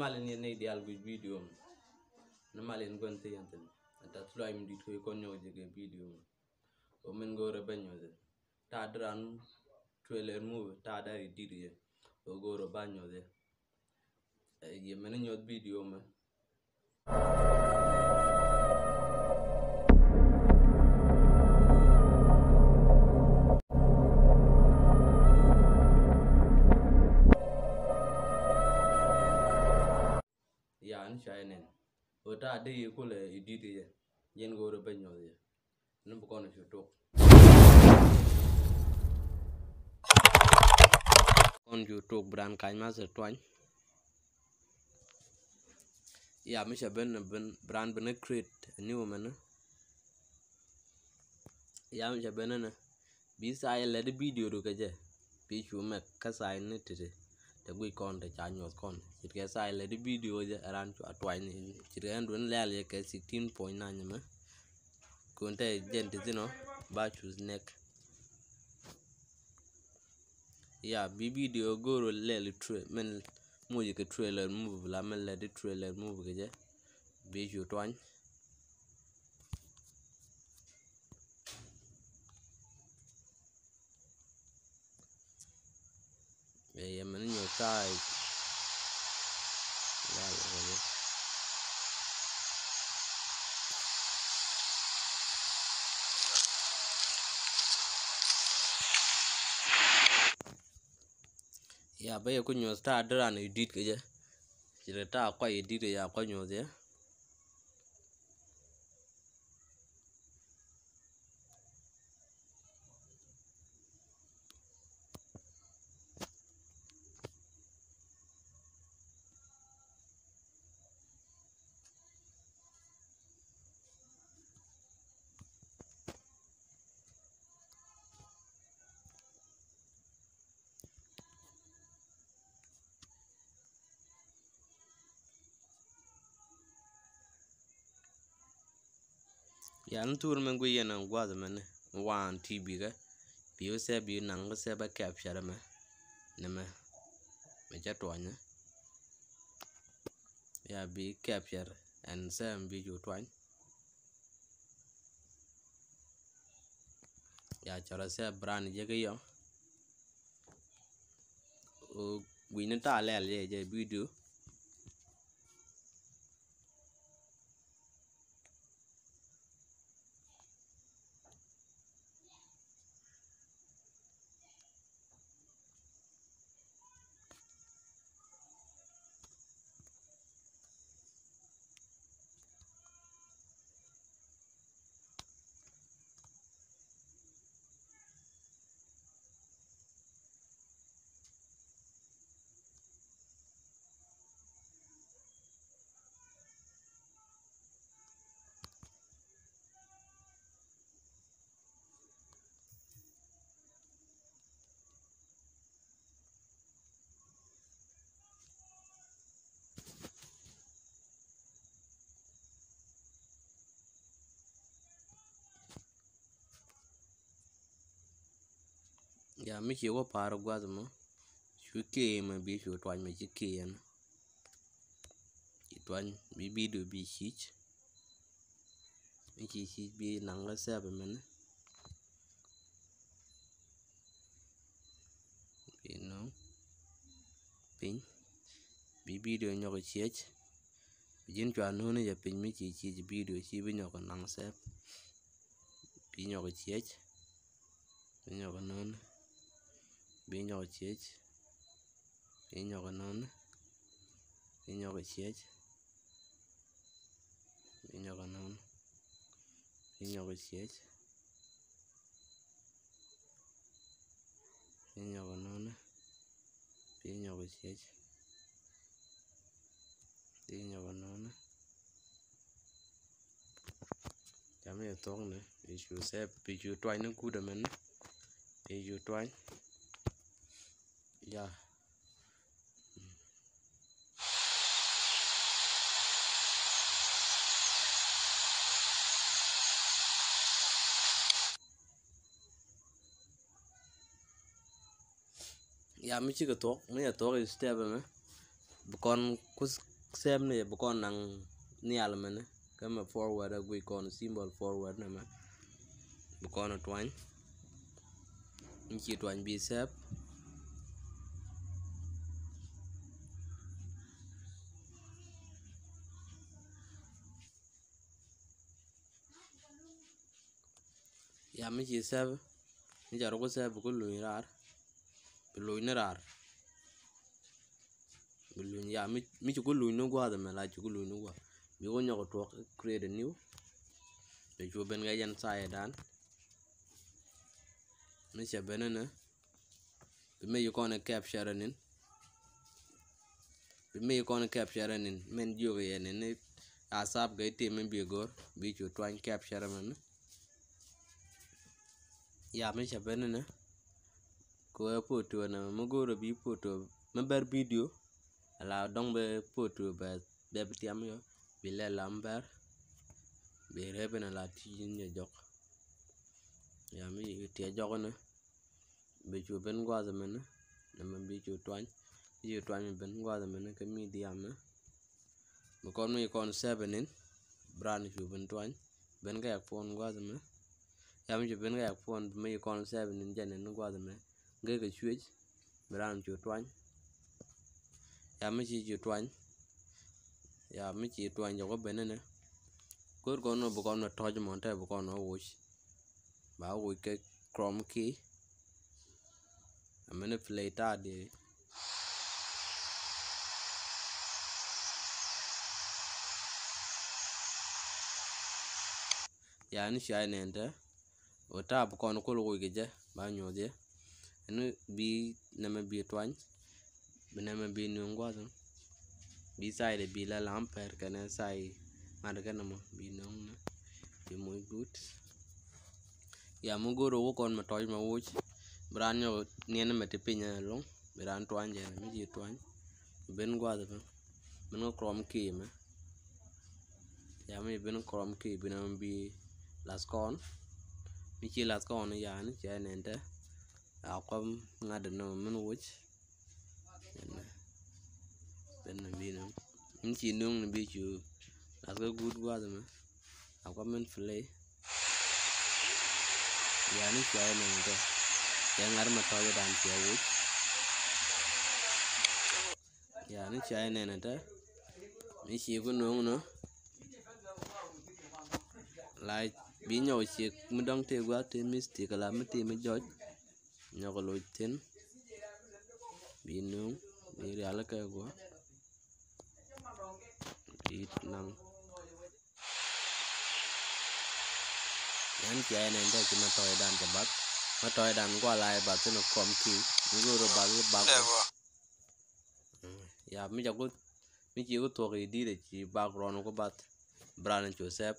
maa leen yéen ay dial guj vidéo mi no maa leen gonte yanten ata tuluwayim ndit koy kon ñoo jege vidéo mi o men gore bañoje ta dran tweler move ta dari e dirje o goro bañoje e ye mene ñoot vidéo mi ya an shainen o ta de ye ko le edit ye. Yen go ro banyo de no bu e kono to on youtube bran kañ ma se twany. Ya, mi se ben ben, bran ben create new man ya, mi se ben na bi sa ye le video do ke je bi chu me ka sa ne te te te gui kon te cha nyot kon. Chit ke sa ye le video je ran chu atwany ni. Chit ke ndun le le ke 16.9 me kun te jen te no ba chu neck ya bi video goro lel tre men moje ke trailer move la men le di trailer move ke je bi ju twany type là rồi ya bai kunyo ta dira na edit ke je ta akwai edit ya kunyo je ya n tur men gu yen n gwad men wan tv ga bi o se bi nang se, ba capture me, ne me me ja twanya ya, bi capture en se bi ju twany ya chora se bran je ga yo o gwini ta lel ye je ma chi ke en chi twany bi bi do bi chich. Mi chi chich bi nang la se ba men bi no pin bi bi do nyo ko chech bi jin chwa no ne ya pin mi chi chich bi do chi bi nyo ko nang se bi nyo ko chech bi nyo ko chiech bi nyo ko chech bi nyo ko no bi nyo ko chech bi nyo ko cham ye tong ne bi chu se twany ne ku de twany. Ya. Ya mi chi ka tok mi ya tok is step me bukon kus sem ne bukon nang nial mene kama forward agui kon symbol forward nama bukon twany inchi twany bi sep ya mi chi sep mi jaru ko sep ko bi luny ne rar. Bi luny ya, mi mi chu ko luny no gwa de me la, chu ko luny no gwa bi ko nyoko twok create niu new. Be chu ben yɛn yan sa ya dan. Mi che benene bi me yu ko ne capture nin. Bi me yu ko ne capture nin. Men jo ga yen ne asap ga ite men bi gor. Bi chu twany capture men ya mi che poto na mo goro bi poto. Me ber video. Ala dong be poto be be tiam yo. Bi le lamber bi rebe na la tin ye jok. Ya mi tie jok ne. Be chu ben gwa ze mene. Na me bi chu twany bi chu twany ben gwa ze mene ke mi diam ne. Mo kon mi kon sevenin bran chu ben twany ben ga yak pon gwa ze yam ya mi ben ga yak pon mi kon sevenin jene ne gwa ze me. Ge ke chwech bran chu twany ya mi chi chu twany ya mi chi twany jo benene kor kono bu kono toj monte bu kono wuch. Ba wuch ke chrome key amene play ta de. Yani shi shai nente Ota bukan kulgu gije ba nyoje enu bi neme bi twany bi neme bi nungwazun bi sai de bi la lamper kene sai marga namo bi nongna bi muy gut ya mu goro wo kon ma toj ma wuch bran yo nien me te pinya long bran twany je mi ji twany ben gwaza ben ben ko krom ki me. Ya mi ben krom ki bi nam bi las kon ni ci lat ko no yani ci nente. Akom ngade no men wuc ben no bi no ni ci ndung no bi ci lat ko gut gwa de akom men flay yani ci nente. Yang ngar ma to dan ci wuc yani ci nente. Ni ci bu no no bi nyaw chi mi dong te gwa te mistake la mi te mi joj nyoko lo tin bi nung bi real ka gwa bi nang. Yan chi ene nda chi ma toy dan ke bat ma toy dan gwa lai bat no kom ki. Mi go ro bat ba ya mi jago mi chi go to ki di de chi background ko bat bran joseph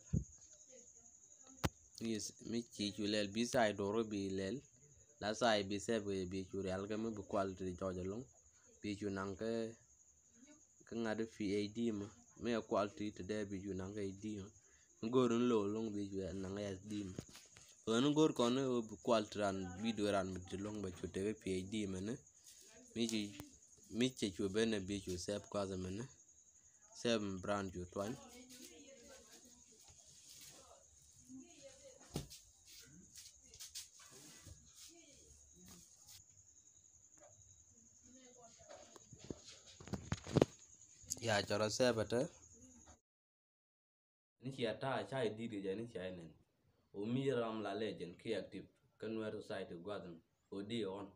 mi ciculel bi sai doro bi lel la sai bi sebe bi curi alga mi bi quality jojo long bi cu nang ke ke ngade fi ad ma mi ya quality today bi cu nang ke ad ma ngorun lo long bi cu nang sd ma wani gor kono bi quality ran video ran bi long ba cu tebe fi ad ma ne mi ci mi ci cu bene bi cu seb kwaza ma ne seb brand cu twine yachoro sebete nichi ata chai didi ja nichi ainen o mi ram la legend ki active. Kanwer society gwadan o di on.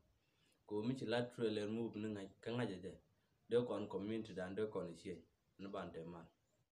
Ko mi chi lateral move ni ngai kanga je de kon community dan de kon che ne ban te man.